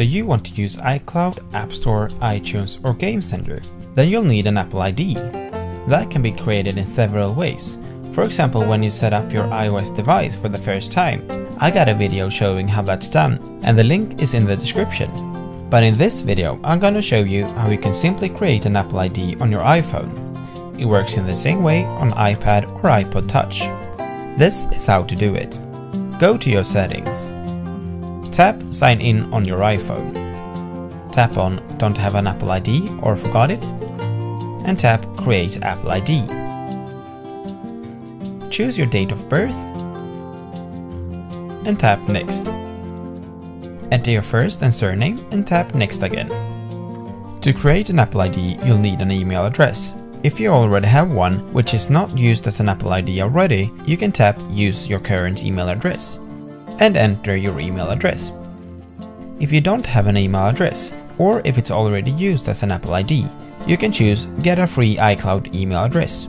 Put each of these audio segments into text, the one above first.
So you want to use iCloud, App Store, iTunes or Game Center. Then you'll need an Apple ID. That can be created in several ways. For example, when you set up your iOS device for the first time. I got a video showing how that's done, and the link is in the description. But in this video, I'm gonna show you how you can simply create an Apple ID on your iPhone. It works in the same way on iPad or iPod Touch. This is how to do it. Go to your settings. Tap Sign in on your iPhone. Tap on Don't have an Apple ID or forgot it. And tap Create Apple ID. Choose your date of birth and tap Next. Enter your first and surname and tap Next again. To create an Apple ID, you'll need an email address. If you already have one, which is not used as an Apple ID already, you can tap Use your current email address and enter your email address. If you don't have an email address, or if it's already used as an Apple ID, you can choose Get a free iCloud email address.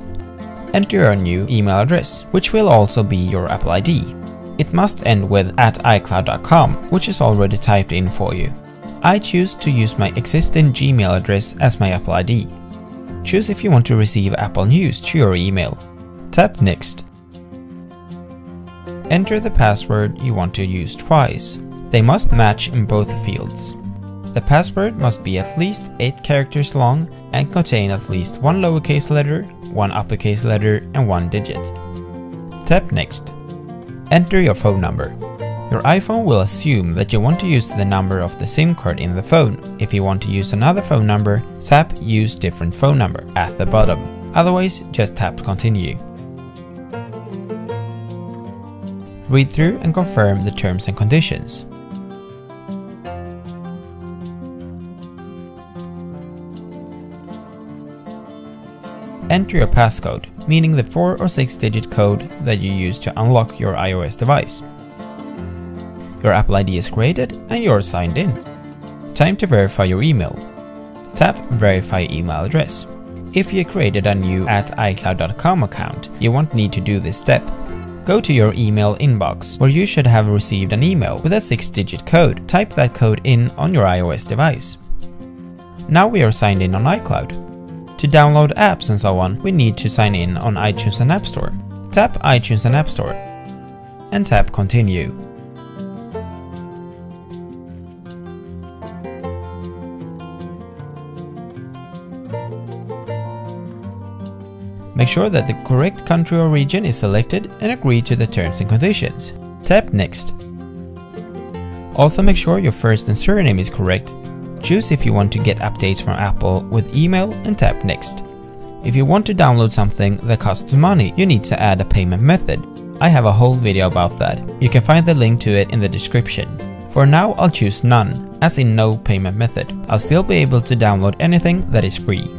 Enter your new email address, which will also be your Apple ID. It must end with at iCloud.com, which is already typed in for you. I choose to use my existing Gmail address as my Apple ID. Choose if you want to receive Apple News to your email. Tap Next. Enter the password you want to use twice. They must match in both fields. The password must be at least 8 characters long and contain at least one lowercase letter, one uppercase letter and one digit. Tap Next. Enter your phone number. Your iPhone will assume that you want to use the number of the SIM card in the phone. If you want to use another phone number, tap Use different phone number at the bottom. Otherwise, just tap Continue. Read through and confirm the terms and conditions. Enter your passcode, meaning the 4 or 6 digit code that you use to unlock your iOS device. Your Apple ID is created and you're signed in. Time to verify your email. Tap Verify email address. If you created a new at iCloud.com account, you won't need to do this step. Go to your email inbox, where you should have received an email with a 6-digit code. Type that code in on your iOS device. Now we are signed in on iCloud. To download apps and so on, we need to sign in on iTunes and App Store. Tap iTunes and App Store and tap Continue. Make sure that the correct country or region is selected and agree to the terms and conditions. Tap Next. Also make sure your first and surname is correct Choose if you want to get updates from Apple with email and tap Next. If you want to download something that costs money, you need to add a payment method. I have a whole video about that. You can find the link to it in the description. For now, I'll choose none, as in no payment method. I'll still be able to download anything that is free.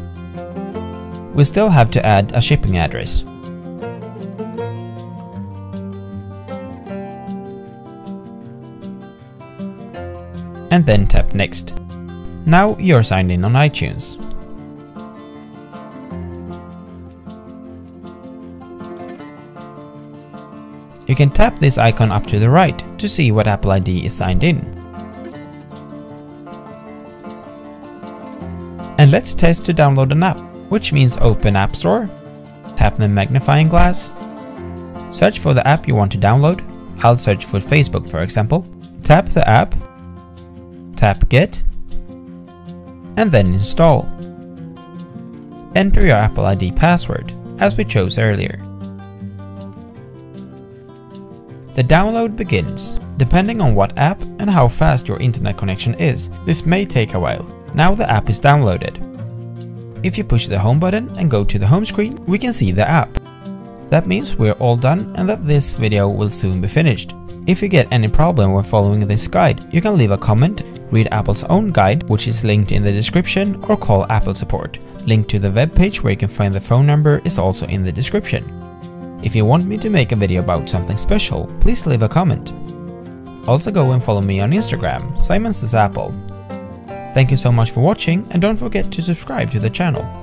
We still have to add a shipping address. And then tap Next. Now you're signed in on iTunes. You can tap this icon up to the right to see what Apple ID is signed in. And let's test to download an app, which means open App Store, tap the magnifying glass, search for the app you want to download, I'll search for Facebook for example, tap the app, tap Get, and then install. Enter your Apple ID password, as we chose earlier. The download begins. Depending on what app and how fast your internet connection is, this may take a while. Now the app is downloaded. If you push the home button and go to the home screen, we can see the app. That means we're all done and that this video will soon be finished. If you get any problem when following this guide, you can leave a comment read Apple's own guide, which is linked in the description, or call Apple support. Link to the webpage where you can find the phone number is also in the description. If you want me to make a video about something special, please leave a comment. Also go and follow me on Instagram, Simons Says Apple. Thank you so much for watching and don't forget to subscribe to the channel.